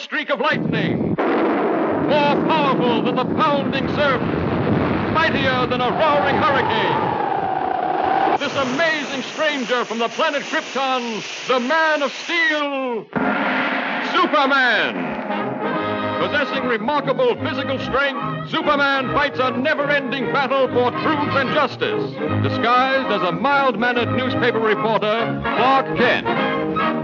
Streak of lightning. More powerful than the pounding surf. Mightier than a roaring hurricane. This amazing stranger from the planet Krypton, the Man of Steel, Superman. Possessing remarkable physical strength, Superman fights a never ending battle for truth and justice. Disguised as a mild mannered newspaper reporter, Clark Kent.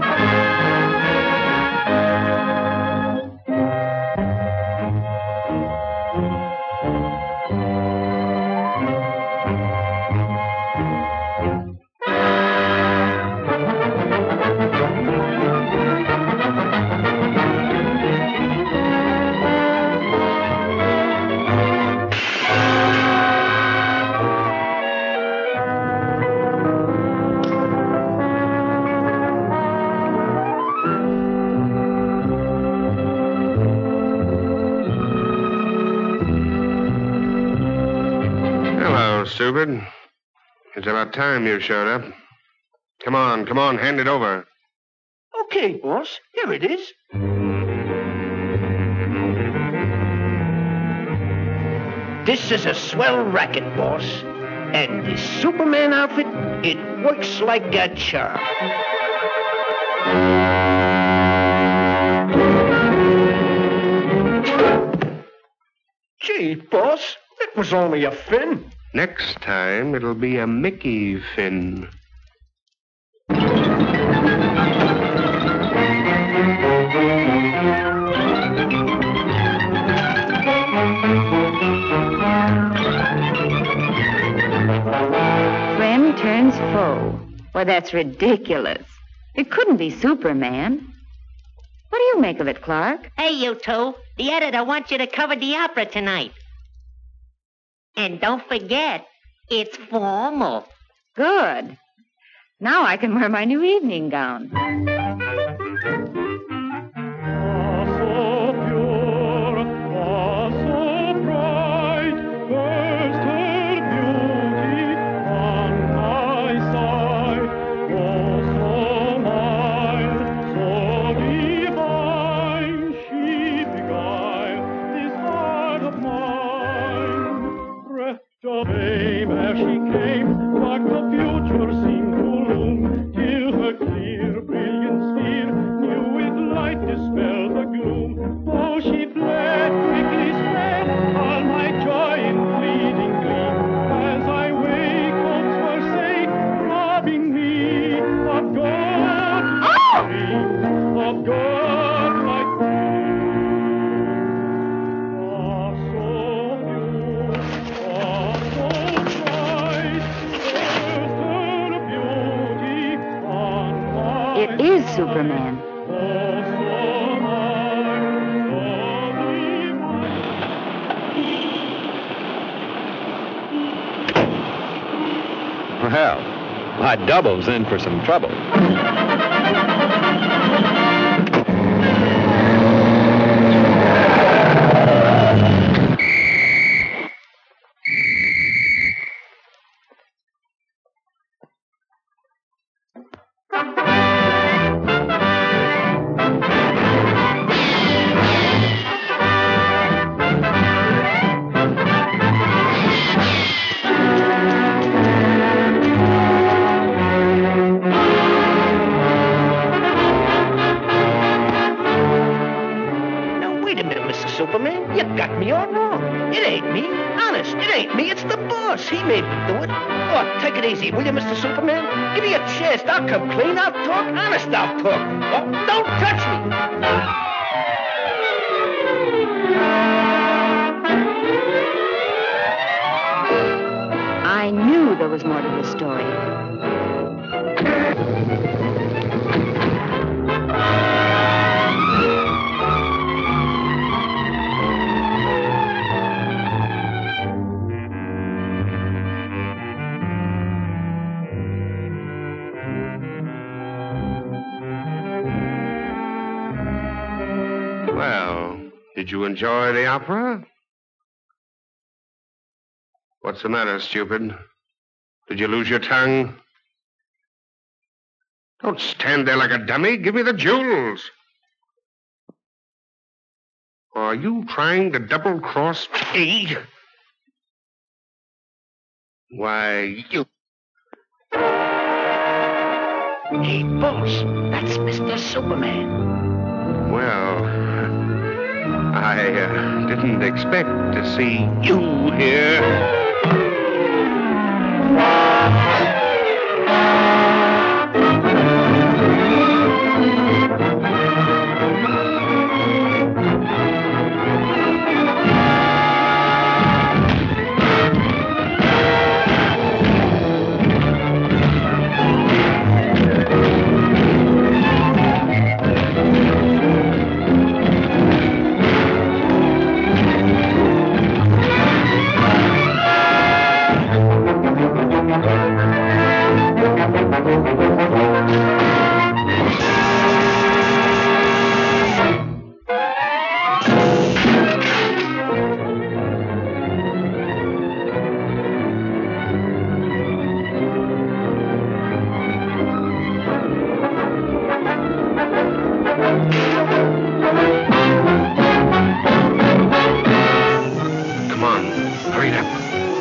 Stupid. It's about time you showed up. Come on, come on, hand it over. Okay, boss. Here it is. This is a swell racket, boss. And this Superman outfit, it works like a charm. Gee, boss, that was only a fin. Next time, it'll be a Mickey Finn. Friend turns foe. Well, that's ridiculous. It couldn't be Superman. What do you make of it, Clark? Hey, you two. The editor wants you to cover the opera tonight. And don't forget, it's formal. Good. Now I can wear my new evening gown. Superman. Well, my double's in for some trouble. Superman. You got me all wrong. It ain't me. Honest, it ain't me. It's the boss. He made me do it. Oh, take it easy, will you, Mr. Superman? Give me a chance. I'll come clean. I'll talk. Honest, I'll talk. Oh, don't touch me. I knew there was more to this story. Well, did you enjoy the opera? What's the matter, stupid? Did you lose your tongue? Don't stand there like a dummy. Give me the jewels. Are you trying to double cross me? Why, you. Hey, boss, that's Mr. Superman. Well, I uh, didn't expect to see you here. Hurry it up.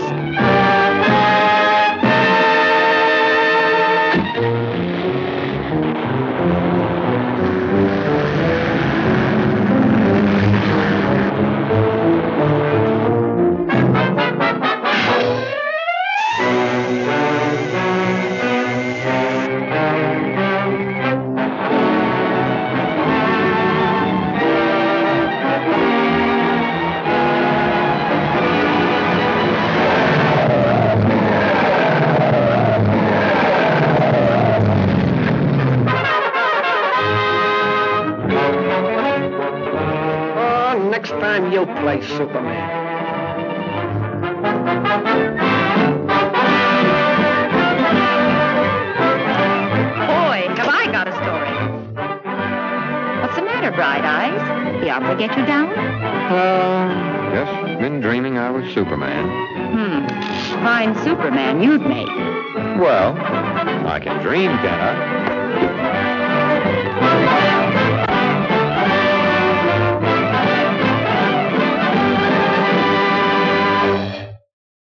Time Superman. Boy, have I got a story. What's the matter, Bright Eyes? The opera get you down? Uh, just been dreaming I was Superman. Hmm. Fine Superman you'd make. Well, I can dream, can I?